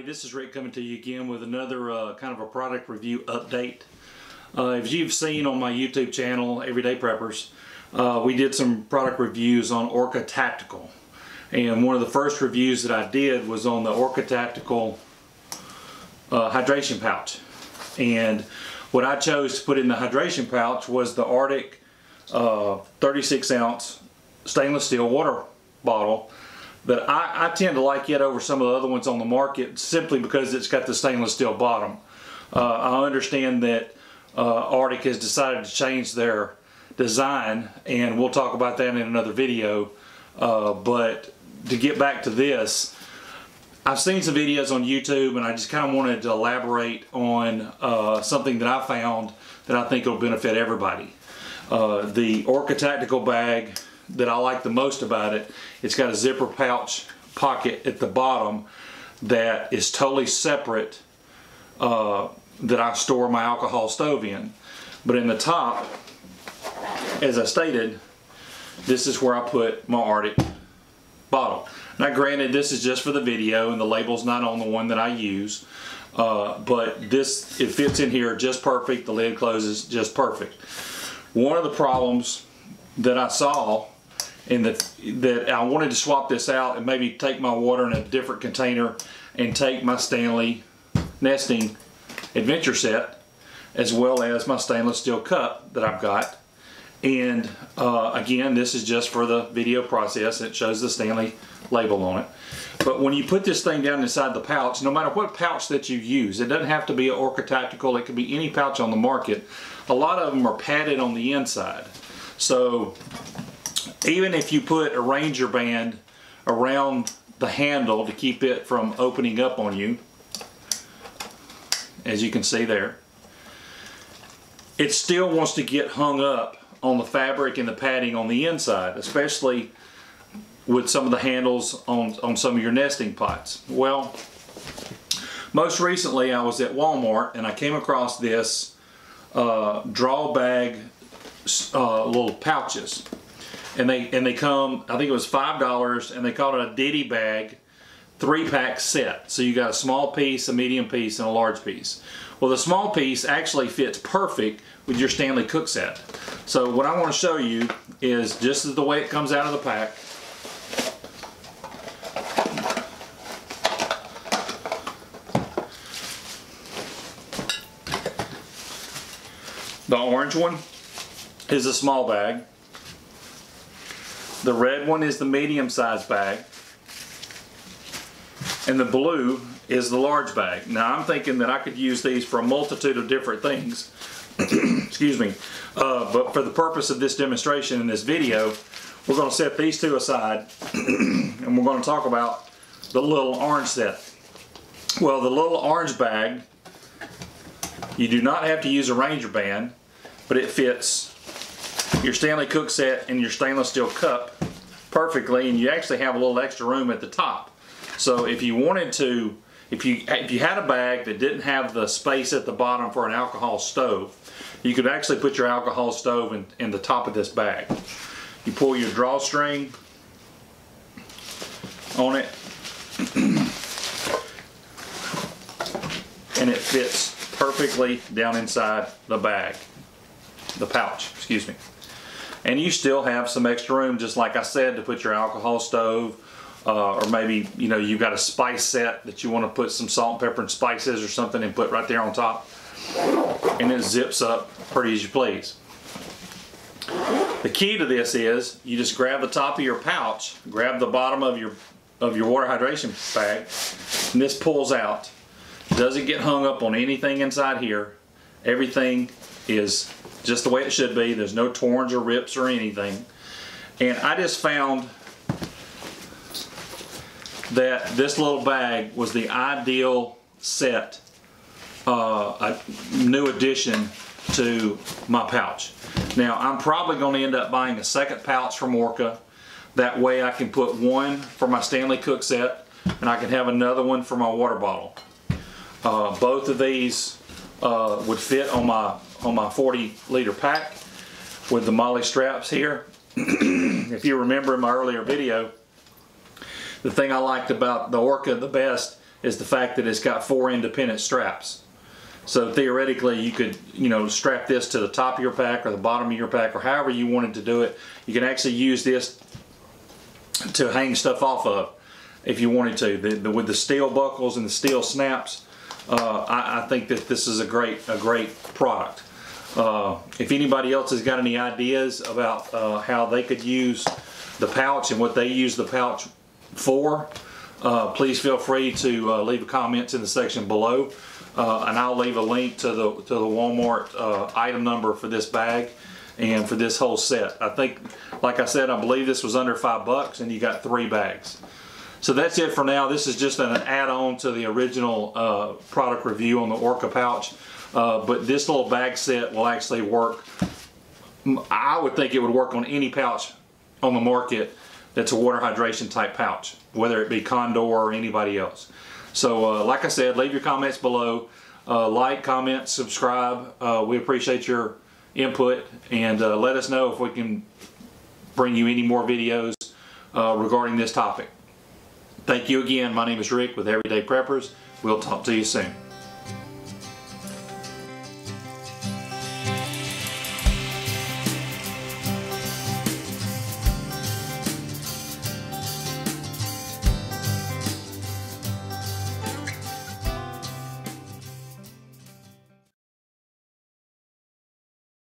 everybody, this is Rick coming to you again with another uh, kind of a product review update. Uh, as you've seen on my YouTube channel, Everyday Preppers, uh, we did some product reviews on Orca Tactical. And one of the first reviews that I did was on the Orca Tactical uh, hydration pouch. And what I chose to put in the hydration pouch was the Arctic uh, 36 ounce stainless steel water bottle but I, I, tend to like it over some of the other ones on the market simply because it's got the stainless steel bottom. Uh, I understand that uh, Arctic has decided to change their design and we'll talk about that in another video. Uh, but to get back to this, I've seen some videos on YouTube and I just kind of wanted to elaborate on uh, something that I found that I think will benefit everybody. Uh, the Orca Tactical bag that I like the most about it, it's got a zipper pouch pocket at the bottom that is totally separate uh, that I store my alcohol stove in. But in the top, as I stated, this is where I put my Arctic bottle. Now granted, this is just for the video and the label's not on the one that I use. Uh, but this, it fits in here just perfect. The lid closes just perfect. One of the problems that I saw and that that I wanted to swap this out and maybe take my water in a different container and take my Stanley nesting adventure set as well as my stainless steel cup that I've got. And uh, again this is just for the video process. It shows the Stanley label on it. But when you put this thing down inside the pouch no matter what pouch that you use it doesn't have to be an Orca Tactical it could be any pouch on the market. A lot of them are padded on the inside. So even if you put a ranger band around the handle to keep it from opening up on you as you can see there it still wants to get hung up on the fabric and the padding on the inside especially with some of the handles on, on some of your nesting pots. Well most recently I was at Walmart and I came across this uh, draw bag uh, little pouches and they and they come I think it was five dollars and they called it a ditty bag three pack set. So you got a small piece a medium piece and a large piece. Well the small piece actually fits perfect with your Stanley cook set. So what I want to show you is just as the way it comes out of the pack the orange one is a small bag the red one is the medium size bag. And the blue is the large bag. Now I'm thinking that I could use these for a multitude of different things. Excuse me. Uh, but for the purpose of this demonstration in this video, we're going to set these two aside and we're going to talk about the little orange set. Well, the little orange bag, you do not have to use a Ranger band, but it fits your Stanley Cook set and your stainless steel cup perfectly and you actually have a little extra room at the top. So if you wanted to, if you, if you had a bag that didn't have the space at the bottom for an alcohol stove, you could actually put your alcohol stove in, in the top of this bag. You pull your drawstring on it and it fits perfectly down inside the bag, the pouch, excuse me and you still have some extra room just like I said to put your alcohol stove uh, or maybe you know you've got a spice set that you want to put some salt and pepper and spices or something and put right there on top. And it zips up pretty as you please. The key to this is you just grab the top of your pouch grab the bottom of your of your water hydration bag and this pulls out. Doesn't get hung up on anything inside here. Everything is just the way it should be. There's no torns or rips or anything. And I just found that this little bag was the ideal set, uh, a new addition to my pouch. Now I'm probably going to end up buying a second pouch from Orca. That way I can put one for my Stanley Cook set and I can have another one for my water bottle. Uh, both of these uh, would fit on my on my 40 liter pack with the MOLLE straps here. if you remember in my earlier video, the thing I liked about the Orca the best is the fact that it's got four independent straps. So theoretically, you could, you know, strap this to the top of your pack or the bottom of your pack or however you wanted to do it. You can actually use this to hang stuff off of if you wanted to. The, the, with the steel buckles and the steel snaps, uh, I, I, think that this is a great, a great product. Uh, if anybody else has got any ideas about uh, how they could use the pouch and what they use the pouch for, uh, please feel free to uh, leave a comments in the section below. Uh, and I'll leave a link to the to the Walmart uh, item number for this bag and for this whole set. I think, like I said, I believe this was under five bucks, and you got three bags. So that's it for now. This is just an add-on to the original uh, product review on the Orca pouch. Uh, but this little bag set will actually work. I would think it would work on any pouch on the market that's a water hydration type pouch, whether it be Condor or anybody else. So uh, like I said, leave your comments below. Uh, like, comment, subscribe. Uh, we appreciate your input and uh, let us know if we can bring you any more videos regarding this topic. Thank you again. My name is Rick with Everyday Preppers. We'll talk to you soon.